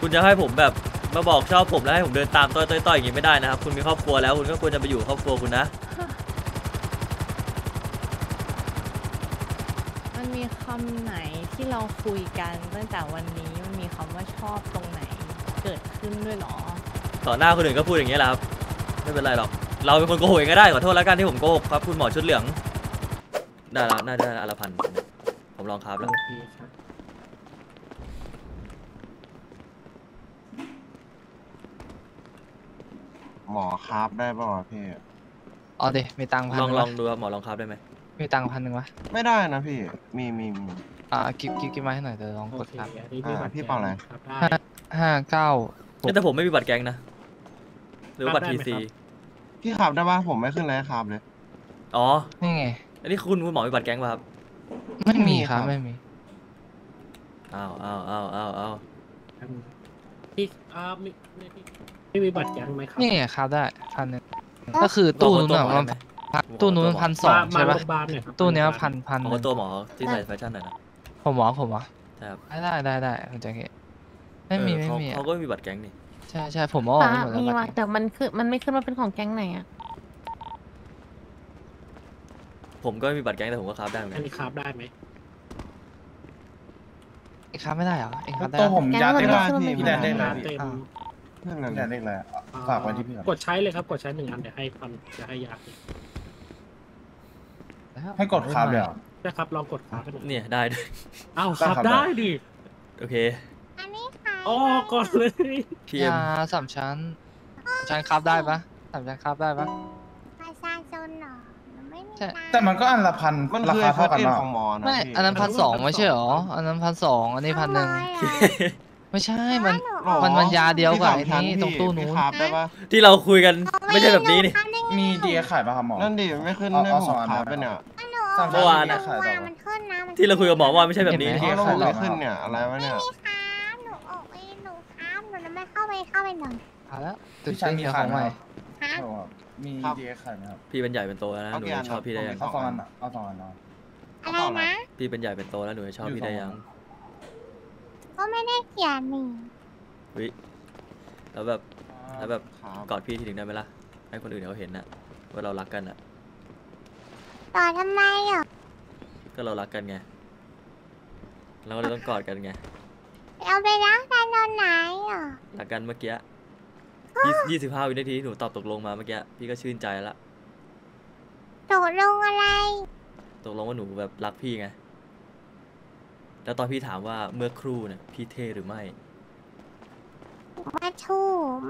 คุณจะให้ผมแบบมาบอกชอบผมแล้วให้ผมเดินตามต้อยต้อยต้อยอย่างงี้ไม่ได้นะครับ คุณมีครอบครัวแล้วคุณก็ควรจะไปอยู่กับครอบครัวคุณนะ มันมีคำไหนที่เราคุยกันตั้งแต่วันนี้มันมีคำว่าชอบตรงไหนเกิดขึ้นด้วยเหรอ ต่อหน้าคนอื่นก็พูดอย่างเงี้ยแหละครับไม่เป็นไรหรอกเราเป็นคนโกหกเองก็ได้ขอโทษแล้วกันที่ผมโกหกครับ คุณหมอชุดเหลืองได้แล้วน่าจะได้อนละพันผมลองครับแล้ว โอเคครับ หมอครับได้ป่าวะพี่ เอาดิมีตังค์พันลองหนึ่ลวะองดูครับหมอลองครับได้ไหมมีตังค์พันหนึ่งวะไม่ได้นะพี่ มีมีมี อ่ากิฟกิฟกิฟมาให้หน่อยเดี๋ยวลองโอกดเคครับอันนี้พี่อ่าบัตรพี่เปล่าอะไร ครับได้ห้าเก้าเอ้ยแต่ผมไม่มีบัตรแก๊งนะ หรือว่าบัตรได้ทีไหมซีครับ พี่ขับได้ป่ะผมไม่ขึ้นเลยครับเลย อ๋อ นี่ไง อันนี้คุณคุณหมอมีบัตรแก๊งป่ะครับ ไม่มีไม่มีครับครับ ไม่มี อ้าวอ้าวอ้าวอ้าวอ้าวพี่อ่ามีไม่พี่ ไม่มีบัตรแก๊งไหมครับนี่ไงครับได้พันหนึ่งก็คือตู้นู้นขออะตัวหมอมันได้ไหมตู้นู้นพันสองมาใช่มาปะโรงพยาบาลหน่อยครับตู้เนี้ยมาโรงพยาบาลพันพันขอตัวหมอที่ใส่แฟชั่นหน่อยนะผมหมอผมหมอใช่ครับได้ได้ได้คุณแจ็คเก็ตไม่มีเออไม่เขามีอะเขาก็ไม่มีบัตรแก๊งนี่ใช่ใช่ผมเอาออกป้าไปหมดแล้วมีบัว่าตรแต่มันคือมันไม่ขึ้นว่าเป็นของแก๊งไหนอะผมก็ไม่มีบัตรแก๊งแต่ผมก็ครับได้เหมือนอักันนนี้ครับได้ไหมเองครับไม่ได้เหรอเองครับได้ตัวเหรอผมยาแก๊เต็งมมันแล้วไม่ขึ้นว่าเป็นพี่แดนของได้แก๊งเลไหนยพี่ เต็มอ่านั่นแหละพี่แดนได้เลยอะอ่ฝากไว้ที่พี่ก่อนกดใช้เลยครับ กดใช้หนึ่งอันเดี๋ยวให้พันเดี๋ยวให้ยาแล้วให้กดคาร์บเลยเหรอนะครับ ลองกดครับกันหน่อยเนี่ยได้ด้วยอ้าวได้ครับครับได้ดิ โอเค อันนี้ค่ะอ๋อกดเลยพี่เอ็มยาสามชั้นสามชั้นครับได้ปะสามชั้นครับได้ปะประชาชนเหรอมันไม่มีใช่ตังค์แต่มันก็อันละพันมันราคือคาไอ้เฟิเท่าร์สกันเอ็นเนาะของหมอนะไม่พี่อันนั้นพันสองไม่ใช่เหรอ อันนั้นพันสองอันนี้พันหนึ่งเอา ไว้อะไม่ใช่มันหรอมันมันยาเดียวกับพี่ไอ้นี่ขับตรงตู้นู้นพี่ขับได้ป่ะที่เราคุยกันไม่ใช่แบบนี้นี่ มีดีขายป่ะครับหมอ นั่นดิไม่ขึ้นเอาให้เอาผสอมงอันขับได้ไปไหมเนี่ยฮัลโหลเมื่อวานอะเมื่อวานมันขึ้นนะมันที่เราคุยกับหมอว่าไม่ใช่แบบนี้เห็นไหมเอาแล้วผมเดี๋ยวไม่ขึ้นเนี่ยอะไรวะเนี่ยมีครับหนูออกเองหนูครับหนูจะไม่เข้าไปเข้าไปหน่อยเอาแล้วตื่นพี่ชาเต้ยนมีกับขขายองไหมใหม่ฮะครับมีครับดีขายไหมครับพี่เป็นใหญ่เป็นโตแล้วนะหเอานูกี่อัจะนชอบพี่ได้ยังเอาสองอันอะเอาสองอันเนาะอะไรนะพี่เป็นใหญ่เป็นโตแล้วหนูจะชอบพี่ได้ยัง ก็ไม่ได้เขียนนี่วิแล้วแบบแล้วแบบครับกอดพี่ทีหนึ่งได้ไหมล่ะ ให้คนอื่นเขาเห็นนะว่าเรารักกันอะต่อทำไมอะก็เรารักกันไง เราก็เลยต้องกอดกันไง เราไปรักกันตอนไหนอะรักกันเมื่อกี้ยี่สิบห้าวินาทีที่หนูตอบตกลงมาเมื่อกี้พี่ก็ชื่นใจละ ตกลงอะไร ตกลงว่าหนูแบบรักพี่ไง แล้วตอนพี่ถามว่าเมื่อครู่เนี่ยพี่เท่หรือไม่มาชู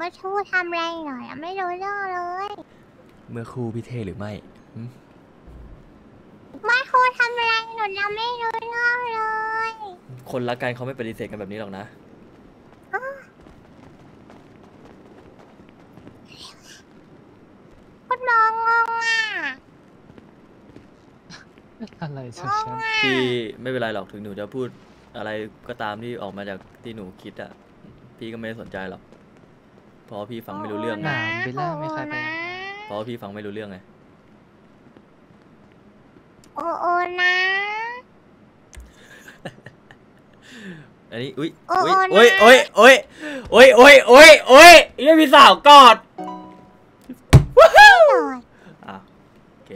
มาชูทำอะไรหน่อยอะไม่รู้เรื่องเลย เมื่อครู่พี่เท่หรือไม่หึมาชูทำอะไรหนูยังไม่รู้เรื่องเลย คนรักกันเขาไม่ปฏิเสธกันแบบนี้หรอกนะ คุณมองงงอะ อะไรงชัดงชัดอะพี่ไม่เป็นไรหรอกถึงหนูจะพูดอะไรก็ตามที่ออกมาจากที่หนูคิดอะพี่ก็ไม่ได้สนใจหรอกเพราะว่าพี่ฟังไม่รู้เรื่องหไงนามไปแล้วไม่ใครไปนะเพราะว่าพี่ฟังไม่รู้เรื่องไงโอโอนะอันนี้อุ้ยโอ้อุ้ยโอ้โอ้ยนะโอ้ยโอ้ยโอ้ยโอ้ยโอ้ยโอ้ยยังมีสาวกอด หน่อย อะโอเค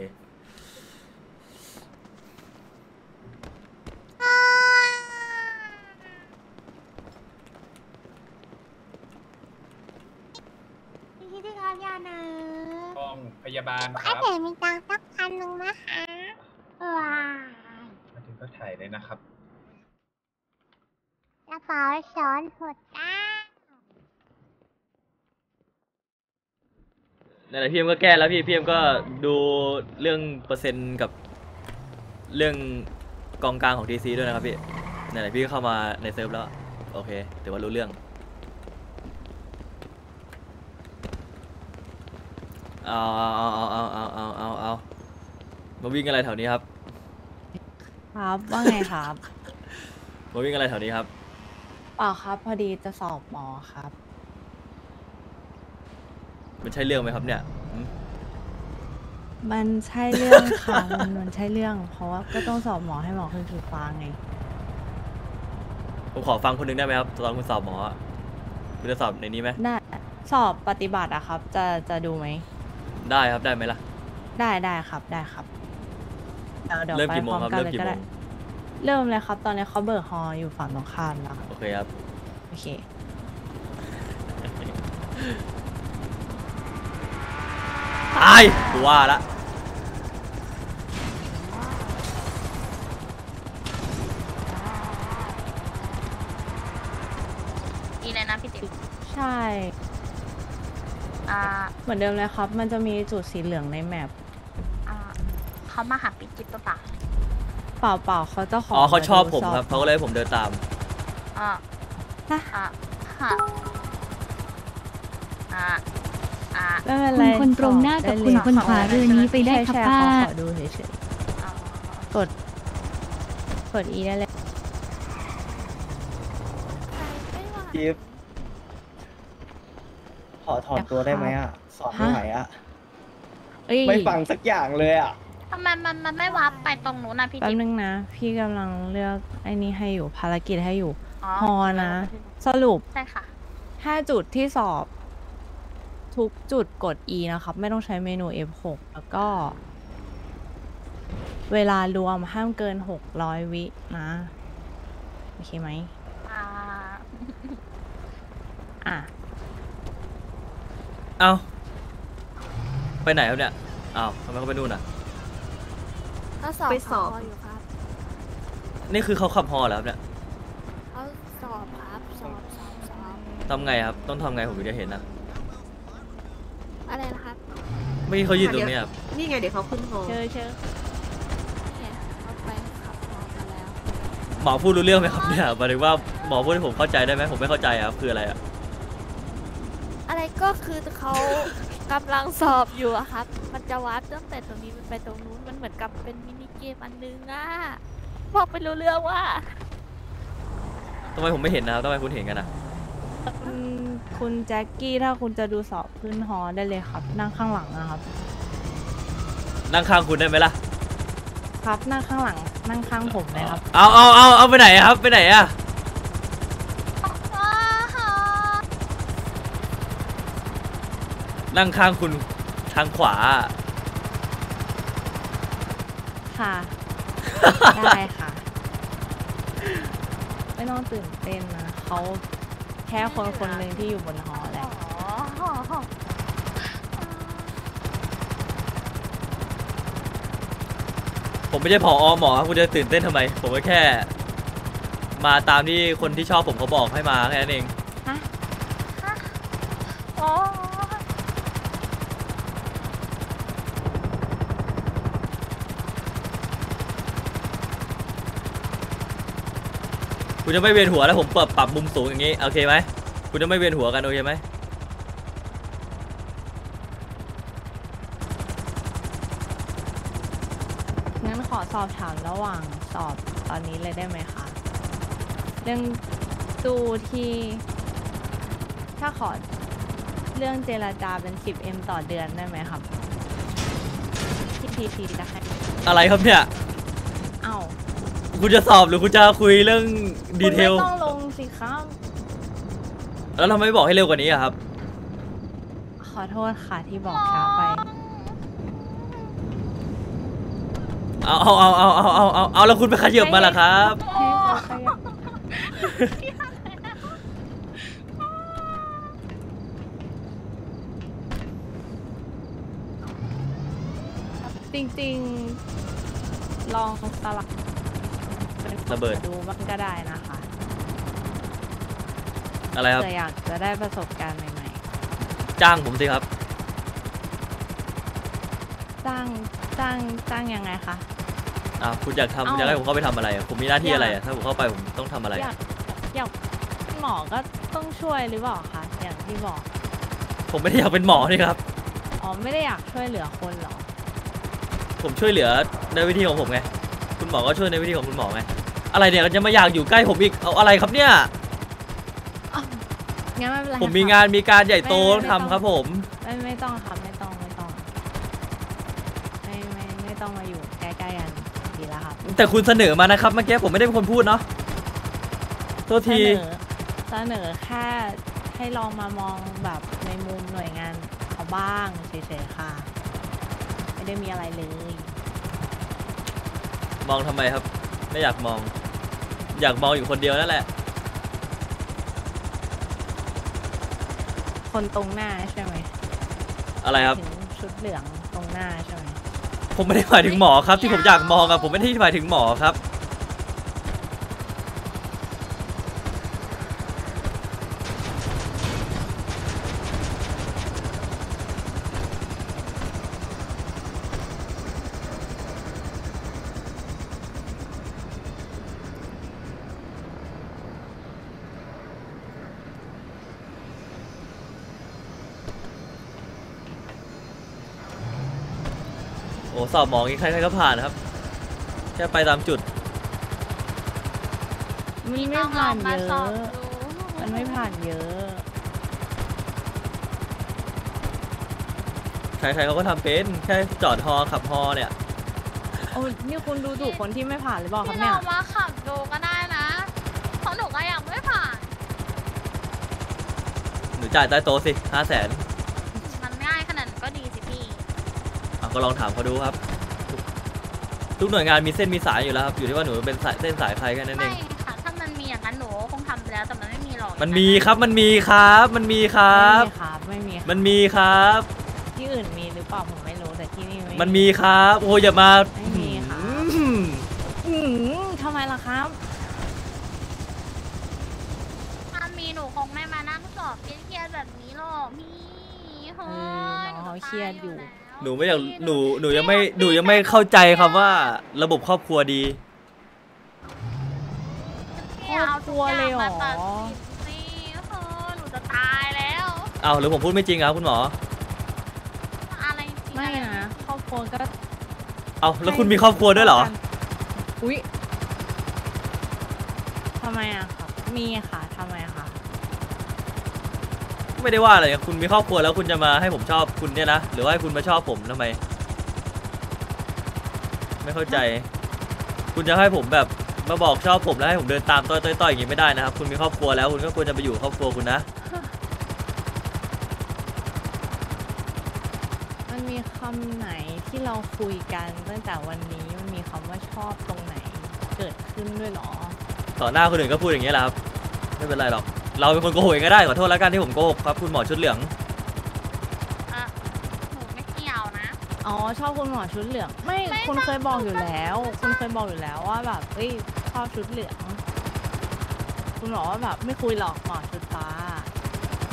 อ่า พี่ที่ครับยานะ ห้อง พยาบาลคไอ้รับเด็กมีตังค์สักพันหนึ่งนะคะว้ายมาถึงก็ถ่ายเลยนะครับ กระเป๋าสอนหดจ้านั่นแหละพี่เอ็มก็แก้แล้วพี่พี่เอ็มก็ดูเรื่องเปอร์เซ็นต์กับเรื่องกองกลางของทีซีด้วยนะครับพี่นั่นแหละพี่ก็เข้ามาในเซิร์ฟแล้ว โอเคถือว่ารู้เรื่อง เอาเอาเอาเอาเอาเอาเอาเอามาวิ่งอะไรแถวนี้ครับ ครับว่าไงครับมาวิ่งอะไรแถวนี้ครับ เปล่าครับ พอดีจะสอบหมอครับ มันใช่เรื่องไหมครับเนี่ยหืมมันใช่เรื่องค่ะ มันมันใช่เรื่อง เพราะว่าก็ต้องสอบหมอให้หมอขึ้นคือฟ้าไง ผมขอฟังคนหนึงได้ไหมครับ ตอนคุณสอบหมออะคุณจะสอบในนี้ไหมได้สอบปฏิบัติอะครับ จะจะดูไหม ได้ครับได้ไหมล่ะ ได้ได้ครับได้ครับเดี๋ยวเดี๋ยวเริ่มไปกี่โมพงร้อมครับกันเริ่มเลยกี่ก็โมได้งเริ่มเลยครับ ตอนนี้เขาเบิกฮออยู่ฝั่งตรงข้ามแล้วครับโอเคครับ โอเค ตายกูว่าละอีเลยนะพี่ติ๋วใช่ อ่าเหมือนเดิมเลยครับ มันจะมีจุดสีเหลืองในแมปอ่าเขามาหาพี่จิ๊บหรือเปล่าเปล่าเปล่าเขาจะขออ๋อเขาชอบดูผมสครับเขาก็เลยให้ผมเดินตามอ่าฮะอ่าค่ะอ่าอ่าไม่เป็นไรคุณคนตรงหน้ากับคุณคนขวาเรือนี้ไปได้ครับแชร์ป้าขอดูเฉยอ่าๆกดกด E ได้เลยจิ๊บ ขอถอนตัวได้ไหมอะ สอบไม่ไหวอะ เอ้ยไม่ฟังสักอย่างเลยอะทำไมมันมันไม่วาร์ปไปตรงนู้นนะพี่แป๊บจิ๊บนึงนะ พี่กำลังเลือกไอ้นี่ให้อยู่ภารกิจให้อยู่อ๋อฮอนะ สรุปใช่ค่ะ ถ้าจุดที่สอบ ทุกจุดกด E นะครับ ไม่ต้องใช้เมนู F6 แล้วก็ เวลารวมห้ามเกิน 600 วินะ โอเคไหมอ่า อะ เอ้าไปไหนครับเนี่ยอ้าวทำไมเขาไปนู่นอะ ก็สอบไปสอบขอยู่ครับนี่คือเขาขับฮอเหรอครับเนี่ยเขาสอบครับสอบสอบสอบทำไงครับ ต้องทำไงผมถึงจะเห็นนะอะไรนะครับเมื่อกี้เขายืนตรงนี้ครับนี่ไงเดี๋ยวเขาขึ้นฮอเชิญเชิญเนี่ยเขาไปขับรถกันแล้วหมอพูดรู้เรื่องไหมครับเนี่ยหมายถึงว่าหมอพูดให้ผมเข้าใจได้ไหมผมไม่เข้าใจอะครับคืออะไรอะอะไร ก็คือเขากำลังสอบอยู่อะครับ มันจะวาร์ปตั้งแต่ตรงนี้มันไปตรงนู้น มันเหมือนกับเป็นมินิเกมอันนึงอะบอกไปรู้เรื่องว่าทำไมผมไม่เห็นนะครับทำไมคุณเห็นกันอะคุณคุณแจ็คกี้ถ้าคุณจะดูสอบขึ้นฮอได้เลยครับ นั่งข้างหลังนะครับ นั่งข้างคุณได้ไหมล่ะ ครับนั่งข้างหลัง นั่งข้างผมเลยครับ เอาเอาเอาเอาไปไหนอะครับ ไปไหนอะ นั่งข้างคุณทางขวา ค่ะ ได้ค่ะ ไม่ต้องตื่นเต้นนะเขาแค่คนคนหนึ่งที่อยู่บนหอแหละอ๋อผมไม่ใช่ผอหมอครับคุณจะตื่นเต้นทำไม ผมก็แค่ มาตามที่คนที่ชอบผมเขาบอกให้มาแค่นั้นเอง อ๋อ คุณจะไม่เวียนหัวแล้วผมเปิดปรับมุมสูงอย่างนี้โอเคไหมคุณจะไม่เวียนหัวกันโอเคไหมงั้นขอสอบถามระหว่างสอบตอนนี้เลยได้ไหมคะเรื่องตู้ที่ ถ้าขอเรื่องเจรจาเป็น 10M ต่อเดือนได้ไหมครับที่ทีทีจะให้อะไรครับเนี่ย เอ้า คุณจะสอบหรือคุณจะคุยเรื่องดีเทล คุณไม่ต้องลงสิครับแล้วทำไมไม่บอกให้เร็วกว่านี้อะครับ ขอโทษค่ะที่บอกช้าไป เอาเอาเอาเอาเอาเอาเอาเอาแล้วคุณไปขยับมาล่ะครับให้เขาขยับจริงๆ ลองสลับเป็น ระเบิด ดูบ้างก็ได้นะคะอะไรครับเผื่ออยากจะได้ประสบการณ์ใหม่จ้างผมสิครับ ๆจ้างจ้างจ้างยังไงคะ อะคุณอยากทำเอ้าอยากให้ผมเข้าไปทำอะไรอะผมมีหน้าที่อยากอะไรอะถ้าผมเข้าไปผมต้องทำอะไร อยากอยากหมอก็ต้องช่วยหรือเปล่าคะอย่างที่บอกผมไม่ได้อยากเป็นหมอนี่ครับ อ๋อไม่ได้อยากช่วยเหลือคนเหรอผมช่วยเหลือในวิธีของผมไง คุณหมอก็ช่วยในวิธีของคุณหมอไง อะไรเนี่ยจะมาอยากอยู่ใกล้ผมอีกเอาอะไรครับเนี่ย งั้นไม่เป็นไรผมมีค่ะงานมีการใหญ่โตไม่ต้องไม่ทำต้องครับผม ไม่ไม่ต้องครับไม่ต้องไม่ต้อง ไม่ไม่ไม่ต้องมาอยู่ใกล้ๆกันดีแล้วครับแต่คุณเสนอมานะครับเมื่อกี้ผมไม่ได้เป็นคนพูดเนาะโทษเสทีนอเสนอแค่ให้ลองมามองแบบในมุมหน่วยงานเขาบ้างเฉยๆค่ะ ไม่ได้มีอะไรเลย มองทำไมครับ ไม่อยากมอง อยากมองอยู่คนเดียวนั่นแหละ คนตรงหน้าใช่ไหมอะไรครับ ถึงชุดเหลืองตรงหน้าใช่ไหมผมไม่ได้หมายถึงหมอครับที่ผมอยากมองอะผมไม่ได้หมายถึงหมอครับ สอบหมองี้ใครๆก็ผ่านครับ แค่ไปตามจุดมันไม่ผ่านมาเยสออะบดูมันไม่ผ่านเยอะ ใครๆเขาก็ทำเป็น แค่จอดฮอขับฮอเนี่ย โอ้ยนี่คุณดูถูกคนที่ไม่ผ่านหรือเปล่าครับพี่เนี่ลยองมาขับดูก็ได้นะเพราะหนูก็ยังไม่ผ่าน หนูจ่ายใต้โต๊ะสิห้าแสนมัน ก็ลองถามเขาดูครับทุกทุกหน่วยงานมีเส้นมีสายอยู่แล้วครับอยู่ที่ว่าหนูเป็นสายเส้นสายใครแค่นั้นเอไม่งค่ะ ถ้ามันมีอย่างนั้นหนูก็คงทำไปแล้วแต่มันไม่มีหรอกมันมีครับมันมีครับ มันมีครับ ไม่มีครับไม่มีครับมันมีครับ ที่อื่นมีหรือเปล่าผมไม่รู้แต่ที่นี่ไม่มันมีครับโอ้ยอย่ามาไม่มีครับอืมอืมทำไมล่ะครับ ถ้ามีหนูคงไม่มานั่งสอบเครียดๆแบบนี้หรอกพี่เฮ้เออยน้องเขาเครียดอยู่ หนู ไม่อยากหนูหนูยังไม่หนูยังไม่เข้าใจคำว่าระบบครอบครัวดี พี่เอาทุกอย่างมาตัดสินสิเฮ้ยหนูจะตายแล้ว เอาหรือผมพูดไม่จริงครับคุณหมอ อะไรจริงไม่อะไรนะ ครอบครัวก็เอาแล้วคุณมีครอบครัวด้วยเหรอ อุ้ยทำไมอะครับมีค่ะทำไมคะ ไม่ได้ว่าอะไรคุณมีครอบครัวแล้วคุณจะมาให้ผมชอบคุณเนี่ยนะหรือว่าให้คุณมาชอบผมทำไม ไม่เข้าใจ คุณจะให้ผมแบบมาบอกชอบผมแล้วให้ผมเดินตามต้อยต้อยต้อยอย่างงี้ไม่ได้นะครับ คุณมีครอบครัวแล้วคุณก็ควรจะไปอยู่กับครอบครัวคุณนะ มันมีคำไหนที่เราคุยกันตั้งแต่วันนี้มันมีคำว่าชอบตรงไหน เกิดขึ้นด้วยเหรอ ต่อหน้าคนอื่นก็พูดอย่างเงี้ยแหละครับ ไม่เป็นไรหรอก เราเป็นคนโกหกเองก็ได้ขอโทษแล้วกันที่ผมโกหกครับคุณหมอชุดเหลือง อะหนูไม่เกี่ยวนะ อ๋อชอบคุณหมอชุดเหลือง ไม่ไม่คุณเคยบอกอยู่ไม่แล้วคุณเคยบอกอยู่แล้วว่าแบบเอ้ยชอบชุดเหลือง คุณบอกว่าแบบไม่คุยหรอกหมอชุดฟ้า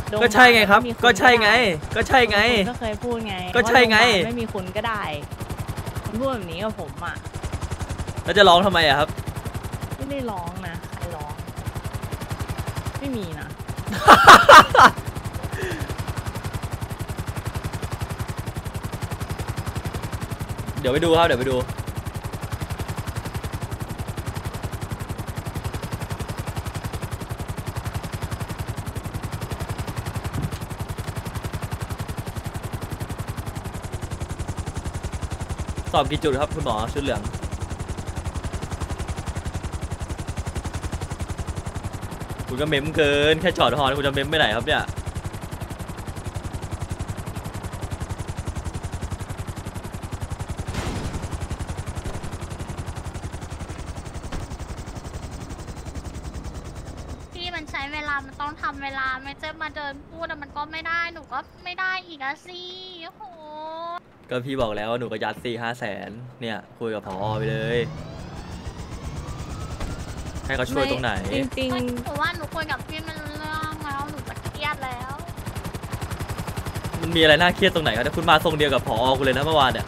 โดนก็ใช่ไงครับ ม่มีณก็ใช่ไง ก็ใช่ไง คุณก็เคยพูดไงก็ใช่ไง ว่าโรงพยาบาลไม่มีคุณก็ได้คุณพูดแบบนี้กับผมอะแล้วจะร้องทำไมอะครับ ไม่ได้ร้องนะใครร้อง ไม่มีนะ เดี๋ยวไปดูครับ เดี๋ยวไปดู สอบกี่จุดครับ คุณหมอชุดเหลือง คุณ ก็เมมเกิน แค่จอดฮอนคุณจะเมมไปไหนครับเนี่ยพี่มันใช้เวลา มันต้องทำเวลา ไม่จะมาเดินพูดอะมันก็ไม่ได้ หนูก็ไม่ได้อีกอะสิโอ้โห ก็พี่บอกแล้วว่าหนูก็ยัดสี่ห้าแสนเนี่ย คุยกับพอไปเลย ให้เขาช่วยตรงไหน จริงเฮ้ยหนูว่าหนูคุยกับพี่มันรู้เรื่องแล้วหนูจะเครียดแล้ว มันมีอะไรน่าเครียดตรงไหนครับแต่คุณมาทรงเดียวกับพอคุณเลยนะเมื่อวานเนี่ย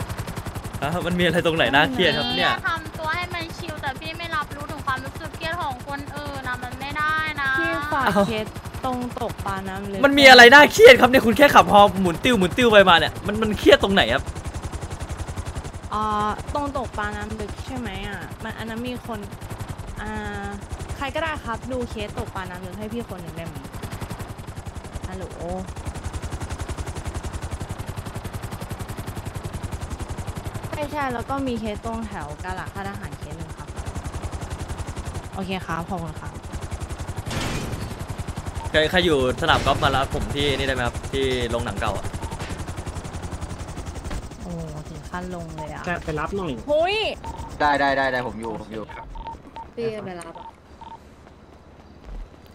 ฮะมันมีอะไรตรงไหนน่าเครียดครับเนี่ยทำตัวให้มันชิลแต่พี่ไม่รับรู้ถึงความรู้สึกเครียดของคนอื่นนะมันไม่ได้นะๆที่ฝากอ้าวเคสตรงตกปลาน้ำลึกมันมีอะไรน่าเครียดครับเนี่ยคุณแค่ขับฮอหมุนติ้วหมุนติ้วไปมาเนี่ยมันมันเครียดตรงไหนครับอ่าตรงตกปลาน้ำลึกใช่ไหมอะมันอันนั้นมีคนอ่าใค รก็ได้ครับ ดูเคสตกปลาน้ำลึกให้พี่คนหนึ่งได้ไหมฮัลโหลใช่ใช่แล้วก็มีเคสตรงแถวกาละค่ายทหารเคสหนึ่งครับ โอเคครับขอบคุณครับใครใครอยู่สนามกอล์ฟมารับผมที่นี่ได้ไหมครับ ที่โรงหนังเก่าอะโอ้ถึงขั้นลงเลยอะจะไปรับหน่อย หุยได้ได้ได้ได้ผมอยู่ผมอยู่ พี่ไปรับอะ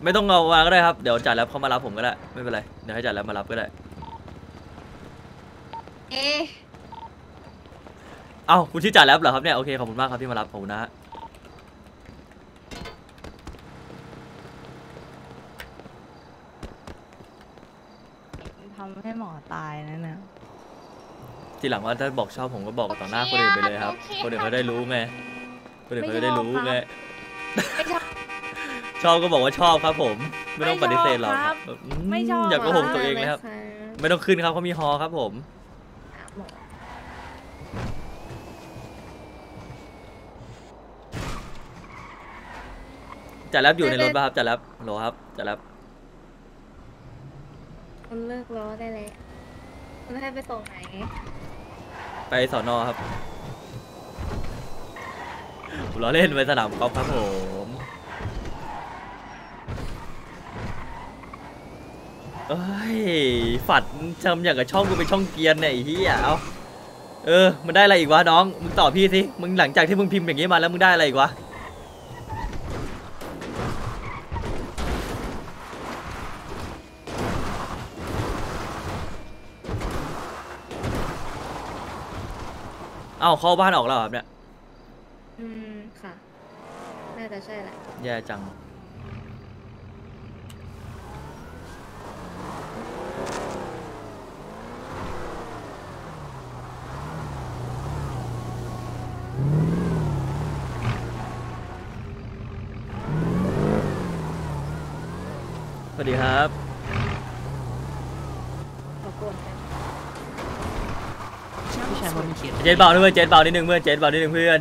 ไม่ต้องเอามาก็ได้ครับ เดี๋ยวจ่ายแล้วเขามารับผมก็ได้ ไม่เป็นไร เดี๋ยวให้จ่ายแล้วมารับก็ได้ เอ๊ะเอ้าคุณชื่อจ่ายแล้วเหรอครับเนี่ย โอเค ขอบคุณมากครับที่มารับผมนะฮะทำให้หมอตายนั่นน่ะทีหลังว่าถ้าบอกชอบผมก็บอกต่อหน้าคนอื่นไปเลยครับ คนอื่นเขาได้รู้ไง คนอื่นเขาจะได้รู้ไง ไม่ชอบ ชอบก็บอกว่าชอบครับ ผม ไม่ต้องปฏิเสธหรอกไม่ชอบครับอืมไม่ชอบอย่าโกหกตัวเองนะครับ ไม่ต้องขึ้นครับเขามีฮอครับผมจ่ายแล้วอยู่ในรถป่ะครับจ่ายแล้วโหลครับจ่ายแล้วมันเลิกล้อได้เลยมันให้ไปส่งไหน ไปสอนอครับผมล้อเล่นไปสนามกอล์ฟครับผม เอ้ย ฝัดจำอย่างกับช่องกูเป็นช่องเกรียนเนี่ยไอ้เหี้ยเอาเออ มันได้อะไรอีกวะน้อง มึงตอบพี่สิ มึงหลังจากที่มึงพิมพ์อย่างงี้มาแล้วมึงได้อะไรอีกวะ เอ้าเข้าบ้านออกแล้วเหรอครับเนี่ย อืม ค่ะ น่าจะใช่แหละ แย่จัง ดีครับขอบคุณค่ะพี่ชายคนมีเขียนเจนเบาด้วยเพื่อนเจนเบานิดนึงเพื่อนเจนเบานิดนึงเพื่อนเจน